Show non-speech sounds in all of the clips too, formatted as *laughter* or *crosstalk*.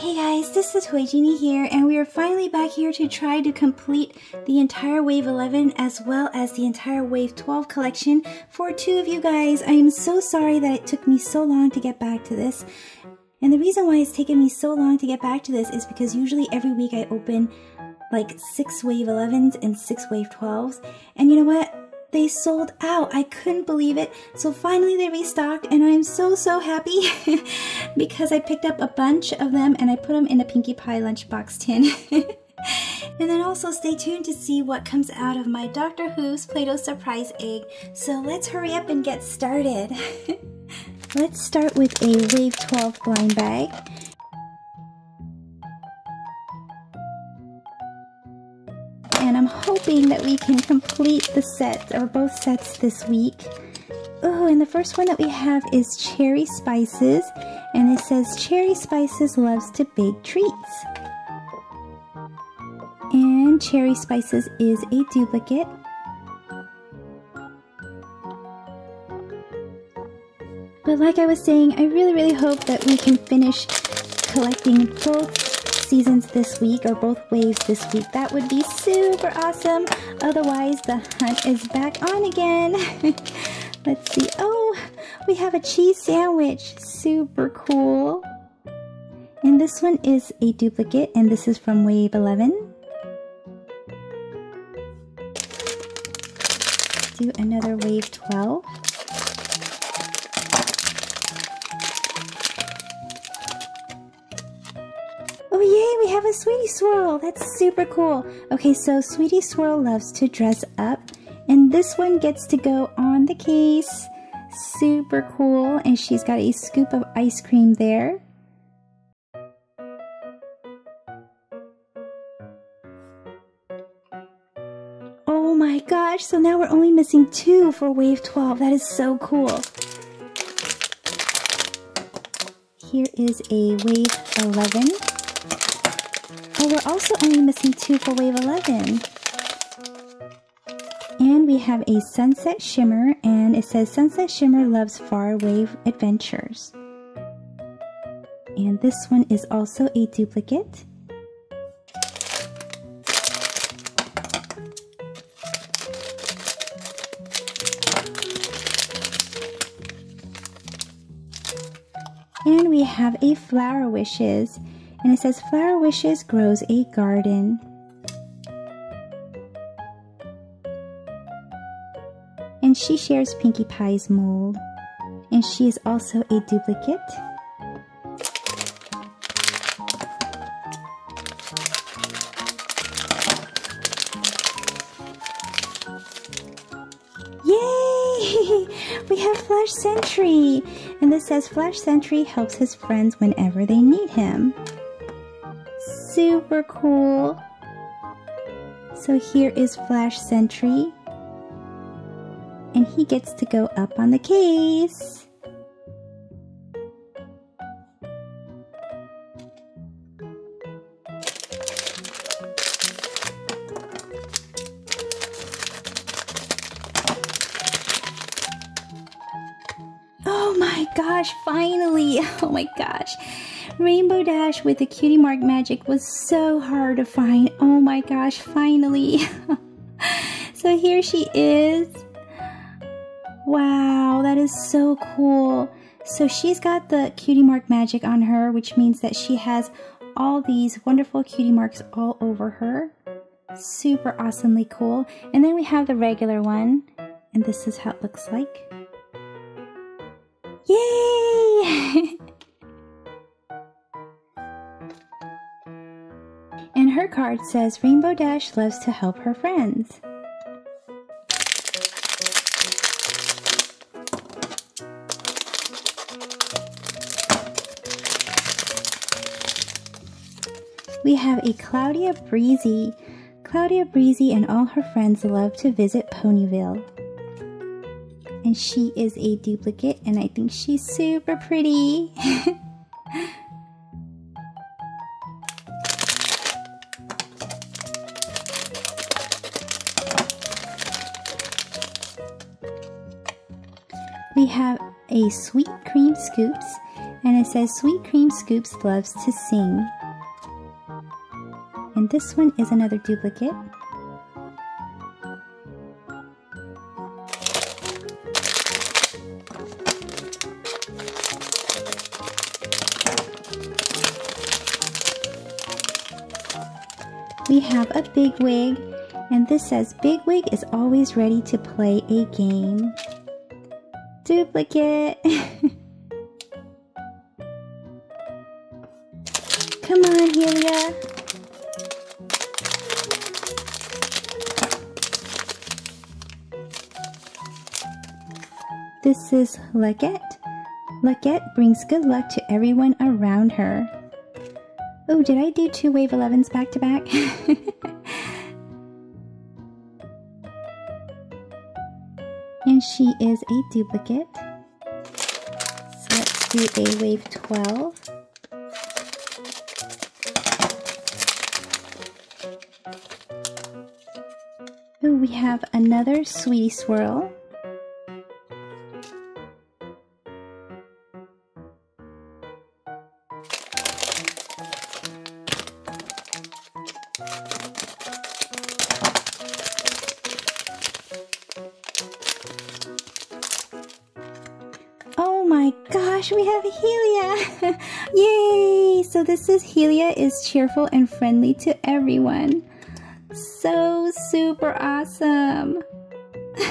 Hey guys, this is Genie here, and we are finally back here to try to complete the entire Wave 11 as well as the entire Wave 12 collection for two of you guys. I am so sorry that it took me so long to get back to this. And the reason why it's taken me so long to get back to this is because usually every week I open like six Wave 11s and six Wave 12s. And you know what? They sold out. I couldn't believe it. So finally they restocked and I'm so, so happy *laughs* because I picked up a bunch of them and I put them in a Pinkie Pie lunchbox tin. *laughs* and then also stay tuned to see what comes out of my Doctor Whooves Play-Doh surprise egg. So let's hurry up and get started. *laughs* let's start with a Wave 12 blind bag. Hoping that we can complete the set, or both sets this week. Oh, and the first one that we have is Cherry Spices, and it says Cherry Spices loves to bake treats. And Cherry Spices is a duplicate. But like I was saying, I really, really hope that we can finish collecting both seasons this week or both waves this week. That would be super awesome. Otherwise, the hunt is back on again. *laughs* Let's see. Oh, we have a cheese sandwich. Super cool. And this one is a duplicate, and this is from Wave 11. Do another Wave 12. Have a Sweetie Swirl. That's super cool. Okay, so Sweetie Swirl loves to dress up. And this one gets to go on the case. Super cool. And she's got a scoop of ice cream there. Oh my gosh, so now we're only missing two for Wave 12. That is so cool. Here is a Wave 11. We're also only missing two for wave 11. And we have a Sunset Shimmer, and it says Sunset Shimmer loves far wave adventures. And this one is also a duplicate. And we have a Flower Wishes and it says Flower Wishes grows a garden. And she shares Pinkie Pie's mold. And she is also a duplicate. Yay! *laughs* We have Flash Sentry! And this says Flash Sentry helps his friends whenever they need him super cool. So here is Flash Sentry. And he gets to go up on the case. Gosh, finally! *laughs* Oh my gosh. Rainbow Dash with the Cutie Mark Magic was so hard to find. Oh my gosh, finally. *laughs* so here she is. Wow, that is so cool. So she's got the Cutie Mark Magic on her, which means that she has all these wonderful cutie marks all over her. Super awesomely cool. And then we have the regular one, and this is how it looks like. Yay! *laughs* and her card says Rainbow Dash loves to help her friends. We have a Cloudia Breezy. Cloudia Breezy and all her friends love to visit Ponyville. And she is a duplicate and I think she's super pretty. *laughs* we have a sweet cream scoops And it says Sweet Cream Scoops loves to sing. And this one is another duplicate. Have a big wig, and this says Big Wig is always ready to play a game. Duplicate! *laughs* Come on, Helia! This is Luckette. Luckette brings good luck to everyone around her. Oh, did I do two Wave 11s back to back? *laughs* and she is a duplicate. So let's do a Wave 12. Oh, we have another Sweetie Swirl. Helia! *laughs* Yay! So this is Helia is cheerful and friendly to everyone. So super awesome! *laughs*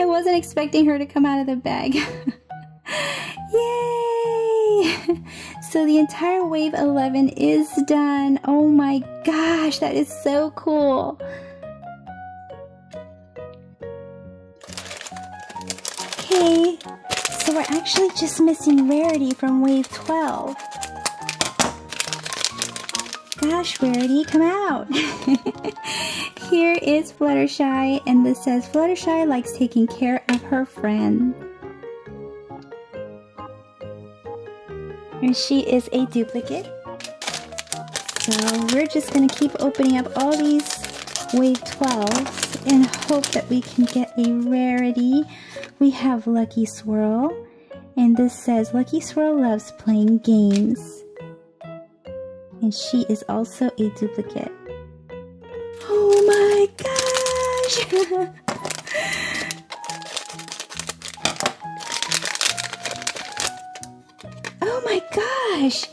I wasn't expecting her to come out of the bag. *laughs* Yay! So the entire wave 11 is done. Oh my gosh, that is so cool. Okay, so we're actually just missing Rarity from wave 12. Gosh, Rarity, come out. *laughs* Here is Fluttershy, and this says Fluttershy likes taking care of her friend. And she is a duplicate. So we're just going to keep opening up all these wave 12s and hope that we can get a rarity. We have Lucky Swirl, and this says Lucky Swirl loves playing games. And she is also a duplicate. Oh my gosh! *laughs* oh my gosh!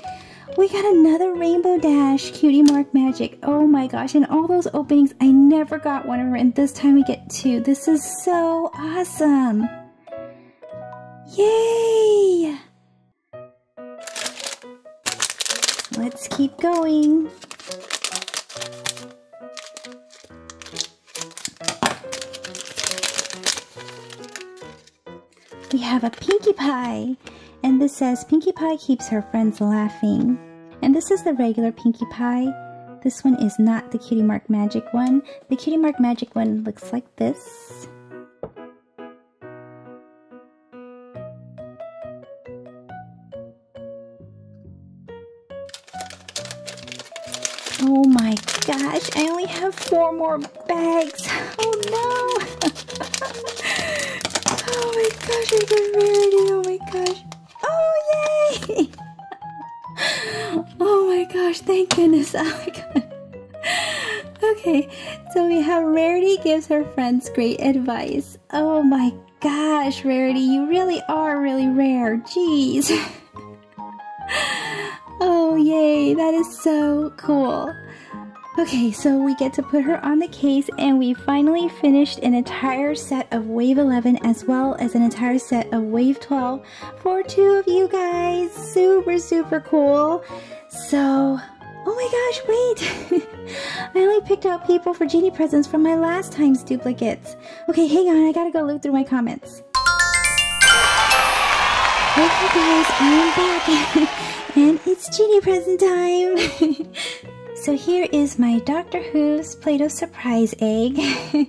We got another Rainbow Dash Cutie Mark Magic. Oh my gosh, and all those openings, I never got one of them, and this time we get two. This is so awesome. Yay! Let's keep going. We have a Pinkie Pie, and this says Pinkie Pie keeps her friends laughing. And this is the regular Pinkie Pie. This one is not the Cutie Mark Magic one. The Cutie Mark Magic one looks like this. Oh my gosh, I only have four more bags. Oh no. *laughs* oh my gosh, I got rarity. Oh my gosh. Oh yay. *laughs* oh my gosh, thank goodness. Oh my god. Okay, so we have Rarity gives her friends great advice. Oh my gosh, Rarity, you really are really rare. Jeez. *laughs* Yay, that is so cool. Okay, so we get to put her on the case and we finally finished an entire set of Wave 11 as well as an entire set of Wave 12 for two of you guys. Super, super cool. So, oh my gosh, wait. *laughs* I only picked out people for genie presents from my last time's duplicates. Okay, hang on, I gotta go look through my comments. Okay guys, I'm back. *laughs* and it's genie present time. *laughs* so here is my Doctor Whooves Play-Doh surprise egg. *laughs*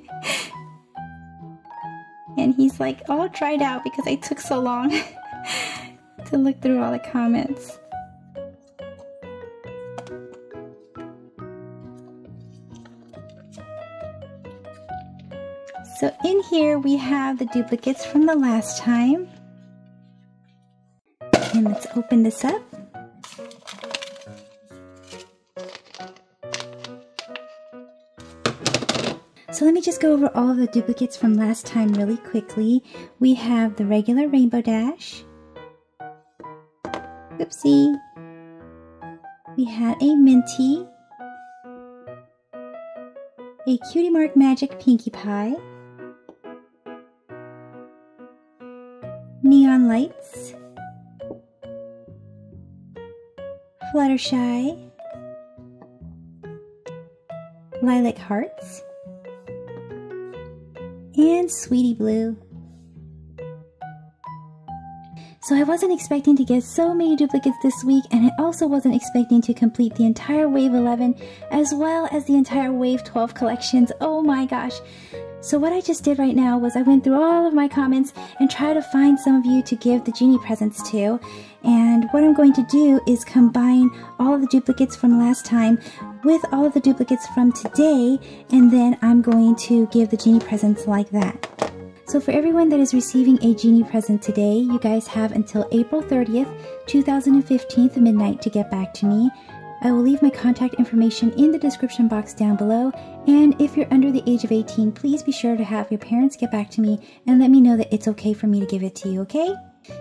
and he's like all dried out because I took so long *laughs* to look through all the comments. So in here we have the duplicates from the last time. And let's open this up. So let me just go over all of the duplicates from last time really quickly. We have the regular Rainbow Dash. Oopsie. We had a Minty. A Cutie Mark Magic Pinkie Pie. Neon Lights. Fluttershy. Lilac Hearts and Sweetie Blue. So I wasn't expecting to get so many duplicates this week and I also wasn't expecting to complete the entire Wave 11 as well as the entire Wave 12 collections. Oh my gosh. So what I just did right now was I went through all of my comments and tried to find some of you to give the genie presents to. And what I'm going to do is combine all of the duplicates from last time with all of the duplicates from today, and then I'm going to give the genie presents like that. So for everyone that is receiving a genie present today, you guys have until April 30th, 2015 midnight to get back to me. I will leave my contact information in the description box down below, and if you're under the age of 18, please be sure to have your parents get back to me and let me know that it's okay for me to give it to you, okay?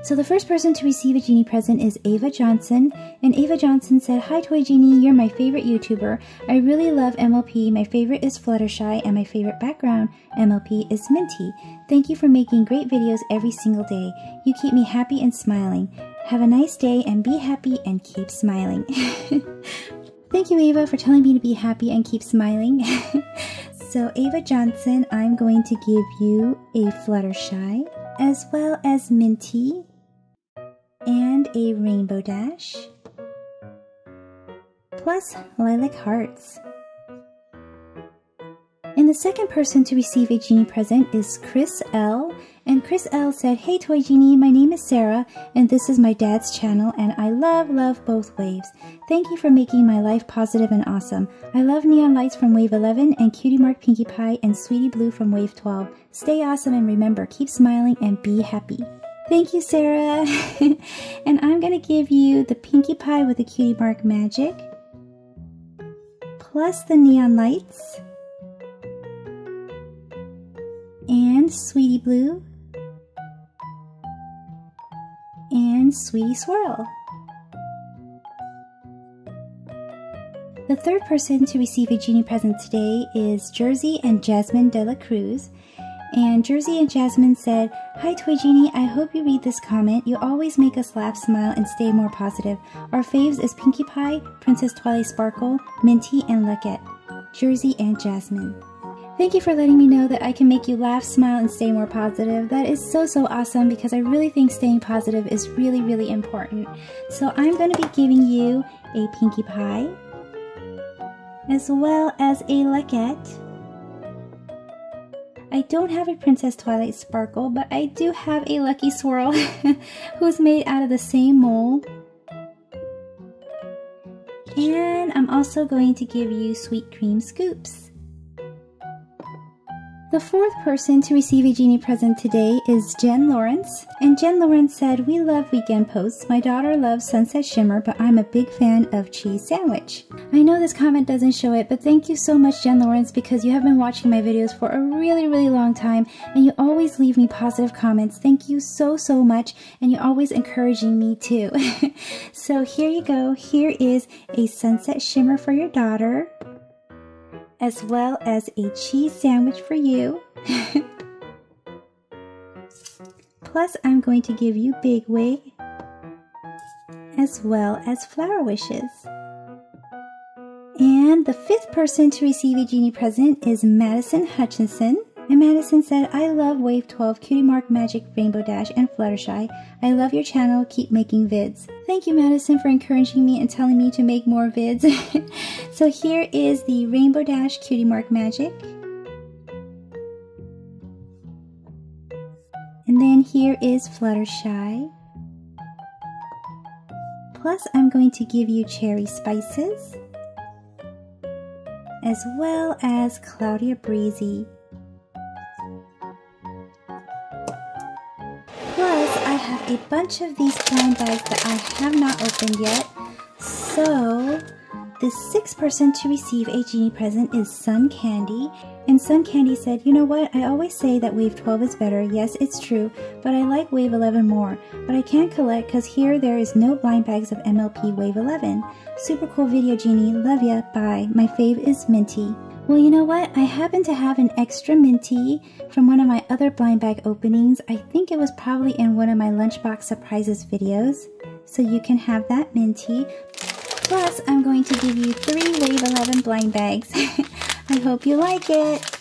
So the first person to receive a Genie present is Ava Johnson, and Ava Johnson said, Hi Toy Genie, you're my favorite YouTuber. I really love MLP, my favorite is Fluttershy, and my favorite background MLP is Minty. Thank you for making great videos every single day. You keep me happy and smiling. Have a nice day and be happy and keep smiling. *laughs* Thank you, Ava, for telling me to be happy and keep smiling. *laughs* so, Ava Johnson, I'm going to give you a Fluttershy as well as Minty and a Rainbow Dash, plus Lilac Hearts. And the second person to receive a Genie present is Chris L. And Chris L said, Hey Toy Genie, my name is Sarah, and this is my dad's channel, and I love, love both waves. Thank you for making my life positive and awesome. I love Neon Lights from Wave 11 and Cutie Mark Pinkie Pie and Sweetie Blue from Wave 12. Stay awesome and remember, keep smiling and be happy. Thank you, Sarah. *laughs* and I'm going to give you the Pinkie Pie with the Cutie Mark Magic, plus the Neon Lights, and Sweetie Blue and Sweetie Swirl. The third person to receive a Genie present today is Jersey and Jasmine De La Cruz. And Jersey and Jasmine said, Hi Toy Genie, I hope you read this comment. You always make us laugh, smile, and stay more positive. Our faves is Pinkie Pie, Princess Twilight Sparkle, Minty, and Luckette. Jersey and Jasmine. Thank you for letting me know that I can make you laugh, smile, and stay more positive. That is so, so awesome because I really think staying positive is really, really important. So I'm going to be giving you a Pinkie Pie as well as a Luckette. I don't have a Princess Twilight Sparkle, but I do have a Lucky Swirl *laughs* who's made out of the same mold. And I'm also going to give you Sweet Cream Scoops. The fourth person to receive a Genie present today is Jen Lawrence. And Jen Lawrence said, We love weekend posts. My daughter loves Sunset Shimmer, but I'm a big fan of cheese sandwich. I know this comment doesn't show it, but thank you so much, Jen Lawrence, because you have been watching my videos for a really, really long time, and you always leave me positive comments. Thank you so, so much, and you're always encouraging me too. *laughs* so here you go. Here is a Sunset Shimmer for your daughter as well as a cheese sandwich for you. *laughs* Plus, I'm going to give you Big Wig as well as Flower Wishes. And the fifth person to receive a Genie present is Madison Hutchinson. And Madison said, I love Wave 12, Cutie Mark Magic, Rainbow Dash, and Fluttershy. I love your channel. Keep making vids. Thank you, Madison, for encouraging me and telling me to make more vids. *laughs* so here is the Rainbow Dash Cutie Mark Magic. And then here is Fluttershy. Plus, I'm going to give you Cherry Spices, as well as Cloudia Breezy. A bunch of these blind bags that I have not opened yet. So, the sixth person to receive a genie present is Sun Candy. And Sun Candy said, you know what, I always say that Wave 12 is better. Yes, it's true, but I like Wave 11 more. But I can't collect because here there is no blind bags of MLP Wave 11. Super cool video, Genie. Love ya. Bye. My fave is Minty. Well, you know what? I happen to have an extra Minty from one of my other blind bag openings. I think it was probably in one of my Lunchbox Surprises videos. So you can have that Minty. Plus, I'm going to give you three Wave 11 blind bags. *laughs* I hope you like it.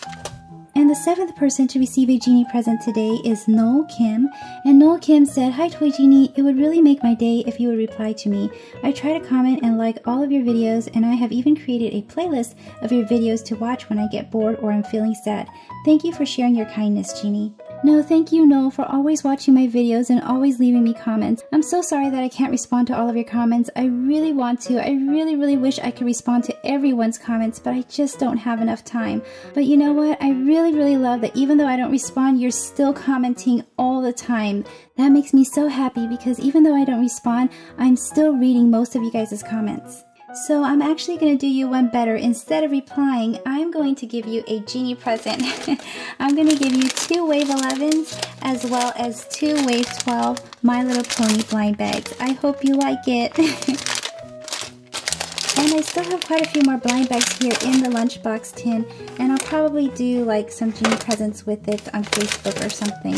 And the seventh person to receive a Genie present today is Noel Kim. And Noel Kim said, Hi Toy Genie, it would really make my day if you would reply to me. I try to comment and like all of your videos and I have even created a playlist of your videos to watch when I get bored or I'm feeling sad. Thank you for sharing your kindness, Genie. No, thank you, Noel, for always watching my videos and always leaving me comments. I'm so sorry that I can't respond to all of your comments. I really want to. I really, really wish I could respond to everyone's comments, but I just don't have enough time. But you know what? I really, really love that even though I don't respond, you're still commenting all the time. That makes me so happy because even though I don't respond, I'm still reading most of you guys' comments. So I'm actually going to do you one better. Instead of replying, I'm going to give you a genie present. *laughs* I'm going to give you two Wave 11s as well as two Wave 12 My Little Pony blind bags. I hope you like it. *laughs* and I still have quite a few more blind bags here in the lunchbox tin. And I'll probably do like some genie presents with it on Facebook or something.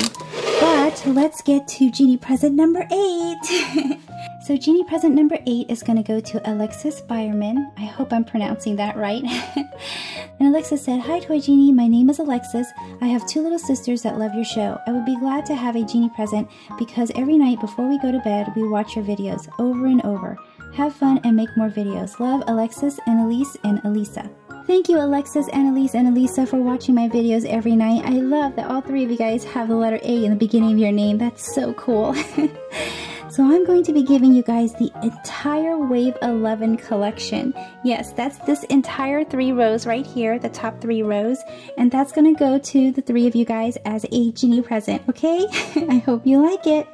But let's get to genie present number eight. *laughs* So Genie present number 8 is going to go to Alexis Byerman. I hope I'm pronouncing that right. *laughs* and Alexis said, Hi Toy Genie, my name is Alexis. I have two little sisters that love your show. I would be glad to have a Genie present because every night before we go to bed, we watch your videos over and over. Have fun and make more videos. Love, Alexis and Elise and Elisa. Thank you, Alexis, Annalise, and Elisa for watching my videos every night. I love that all three of you guys have the letter A in the beginning of your name. That's so cool. *laughs* So I'm going to be giving you guys the entire Wave 11 collection. Yes, that's this entire three rows right here, the top three rows. And that's going to go to the three of you guys as a Genie present, okay? *laughs* I hope you like it.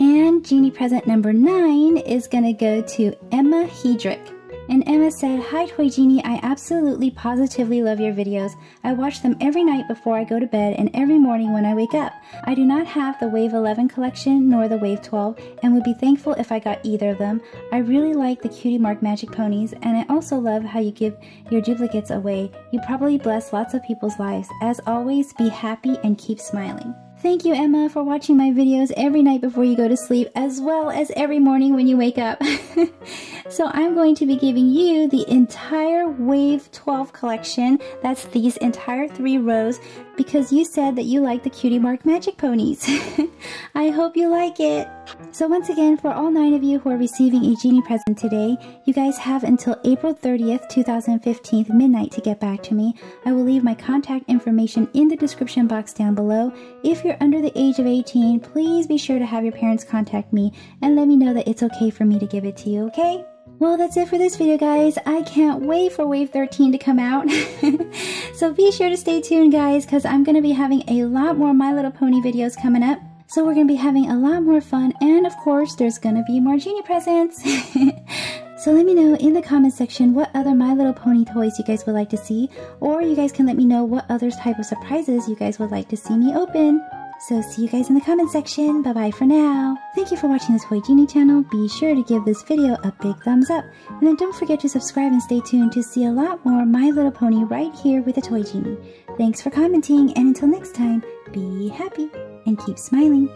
And Genie present number nine is going to go to Emma Hedrick. And Emma said, Hi Toy Genie, I absolutely positively love your videos. I watch them every night before I go to bed and every morning when I wake up. I do not have the Wave 11 collection nor the Wave 12 and would be thankful if I got either of them. I really like the Cutie Mark Magic Ponies and I also love how you give your duplicates away. You probably bless lots of people's lives. As always, be happy and keep smiling. Thank you, Emma, for watching my videos every night before you go to sleep, as well as every morning when you wake up. *laughs* so I'm going to be giving you the entire Wave 12 collection. That's these entire three rows because you said that you like the Cutie Mark Magic Ponies. *laughs* I hope you like it. So once again, for all nine of you who are receiving a Genie present today, you guys have until April 30th, 2015 midnight to get back to me. I will leave my contact information in the description box down below. If you're under the age of 18, please be sure to have your parents contact me and let me know that it's okay for me to give it to you, okay? Well, that's it for this video, guys. I can't wait for Wave 13 to come out. *laughs* so be sure to stay tuned, guys, because I'm going to be having a lot more My Little Pony videos coming up. So we're going to be having a lot more fun, and of course, there's going to be more Genie presents. *laughs* so let me know in the comment section what other My Little Pony toys you guys would like to see, or you guys can let me know what other type of surprises you guys would like to see me open. So see you guys in the comment section. Bye bye for now. Thank you for watching this Toy Genie channel. Be sure to give this video a big thumbs up. And then don't forget to subscribe and stay tuned to see a lot more My Little Pony right here with the Toy Genie. Thanks for commenting and until next time, be happy and keep smiling.